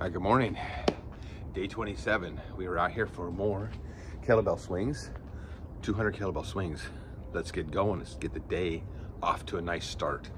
Hi, good morning. Day 27. We are out here for more kettlebell swings, 200 kettlebell swings. Let's get going. Let's get the day off to a nice start.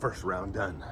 First round done.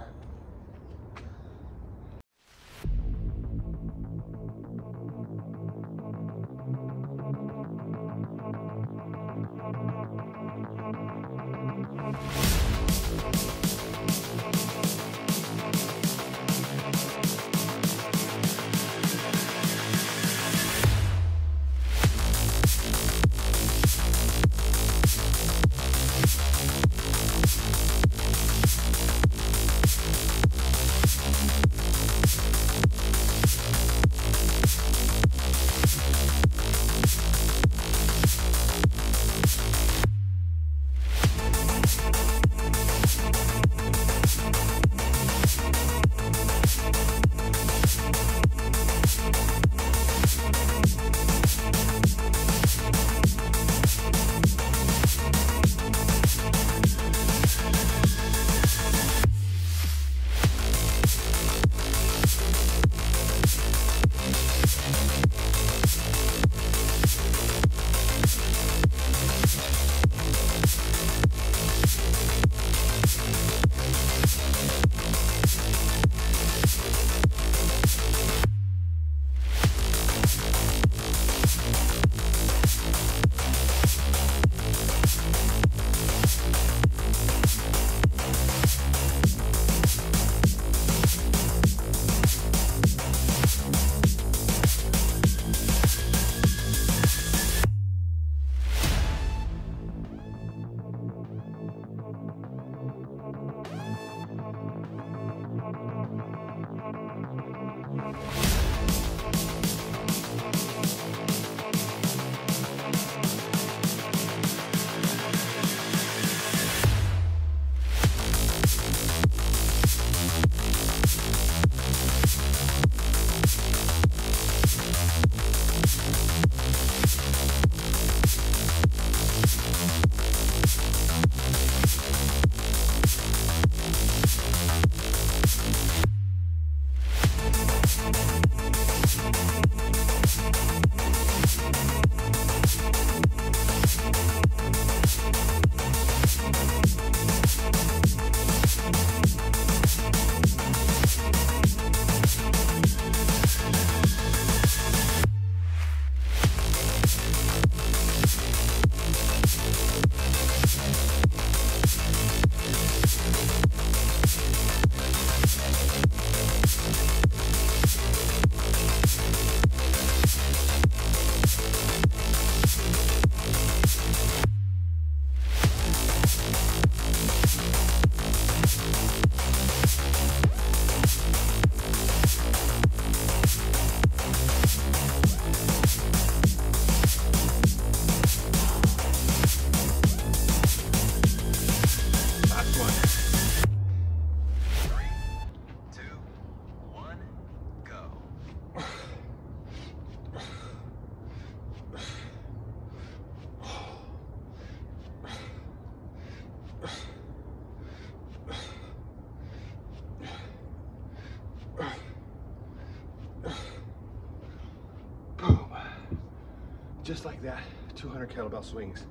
Just like that, 200 kettlebell swings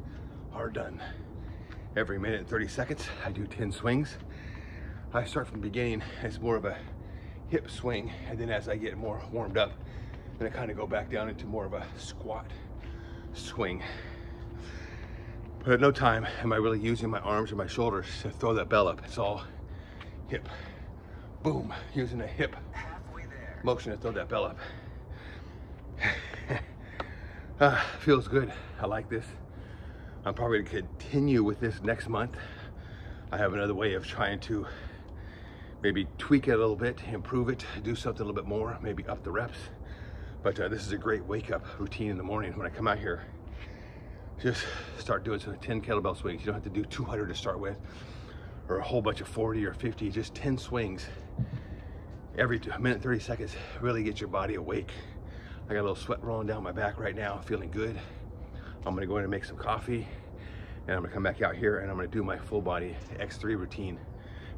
are done. Every minute and 30 seconds, I do 10 swings. I start from the beginning, as more of a hip swing, and then as I get more warmed up, then I kind of go back down into more of a squat swing. But at no time am I really using my arms or my shoulders to throw that bell up. It's all hip, boom, using a hip motion to throw that bell up. Ah, feels good. I like this. I'm probably gonna continue with this next month. I have another way of trying to maybe tweak it a little bit, improve it, do something a little bit more, maybe up the reps. But uh, this is a great wake up routine in the morning when I come out here. Just start doing some 10 kettlebell swings. You don't have to do 200 to start with or a whole bunch of 40 or 50, just 10 swings every minute 30 seconds really get your body awake. I got a little sweat rolling down my back right now, feeling good. I'm gonna go in and make some coffee and I'm gonna come back out here and I'm gonna do my full body X3 routine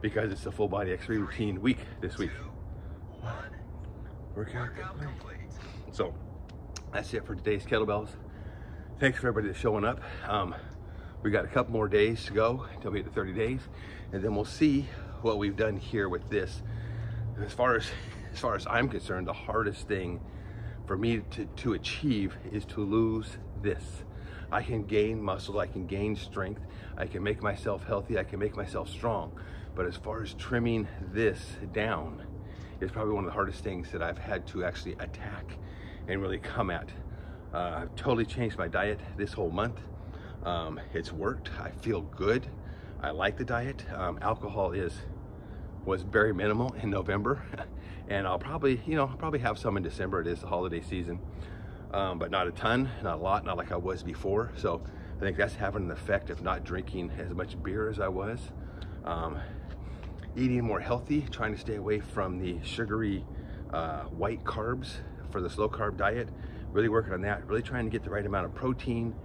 because it's the full body X3 routine week this week. Two, one, Workout workout complete. So that's it for today's kettlebells. Thanks for everybody that's showing up. Um, we got a couple more days to go until we hit the 30 days, and then we'll see what we've done here with this. As far as as far as I'm concerned, the hardest thing for me to, to achieve is to lose this. I can gain muscle, I can gain strength, I can make myself healthy, I can make myself strong. But as far as trimming this down, is probably one of the hardest things that I've had to actually attack and really come at. Uh, I've totally changed my diet this whole month. Um, it's worked. I feel good. I like the diet. Um, alcohol is was very minimal in November, and I'll probably, you know, probably have some in December. It is the holiday season, um, but not a ton, not a lot, not like I was before. So I think that's having an effect of not drinking as much beer as I was. Um, eating more healthy, trying to stay away from the sugary uh, white carbs for the slow carb diet. Really working on that, really trying to get the right amount of protein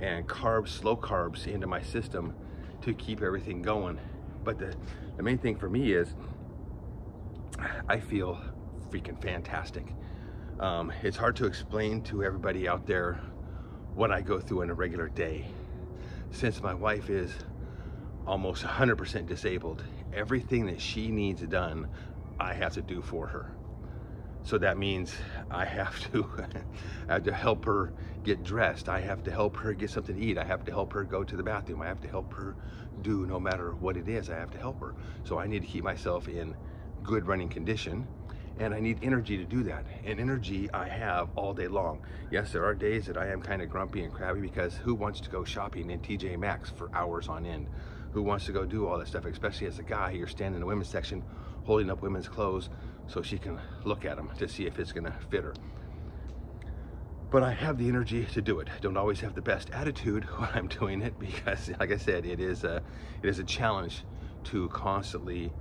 and carbs, slow carbs into my system to keep everything going. But the, the main thing for me is I feel freaking fantastic. Um, it's hard to explain to everybody out there what I go through in a regular day. Since my wife is almost 100% disabled, everything that she needs done, I have to do for her. So that means I have to, I have to help her get dressed. I have to help her get something to eat. I have to help her go to the bathroom. I have to help her do no matter what it is. I have to help her. So I need to keep myself in good running condition and I need energy to do that. And energy I have all day long. Yes, there are days that I am kind of grumpy and crabby because who wants to go shopping in TJ Maxx for hours on end? Who wants to go do all that stuff, especially as a guy, you're standing in the women's section holding up women's clothes so she can look at them to see if it's gonna fit her. But I have the energy to do it. I don't always have the best attitude when I'm doing it because, like I said, it is a, it is a challenge to constantly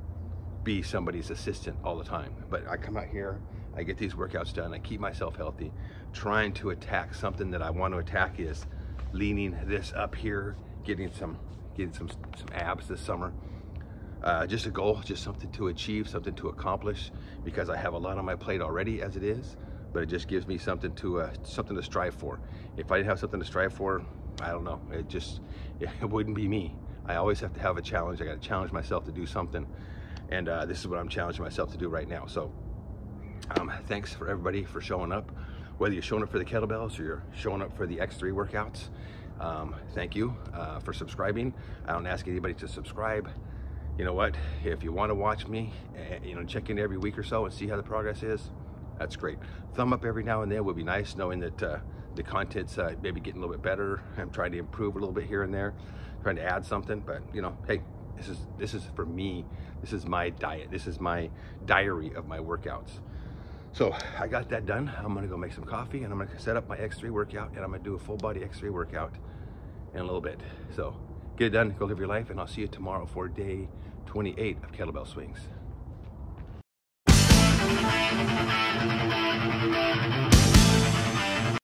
be somebody's assistant all the time. But I come out here, I get these workouts done, I keep myself healthy. Trying to attack something that I want to attack is leaning this up here, getting some getting some some abs this summer. Uh, just a goal, just something to achieve, something to accomplish, because I have a lot on my plate already as it is. But it just gives me something to uh, something to strive for. If I didn't have something to strive for, I don't know. It just it wouldn't be me. I always have to have a challenge. I got to challenge myself to do something, and uh, this is what I'm challenging myself to do right now. So, um, thanks for everybody for showing up. Whether you're showing up for the kettlebells or you're showing up for the X3 workouts, um, thank you uh, for subscribing. I don't ask anybody to subscribe you know what if you want to watch me uh, you know check in every week or so and see how the progress is that's great. Thumb up every now and then would be nice knowing that uh, the content's uh, maybe getting a little bit better. I'm trying to improve a little bit here and there trying to add something but you know hey this is this is for me. This is my diet. This is my diary of my workouts. So i got that done. I'm gonna go make some coffee and i'm gonna set up my x3 workout and i'm gonna do a full body x3 workout in a little bit. So get it done go live your life and i'll see you tomorrow for day 28 of kettlebell swings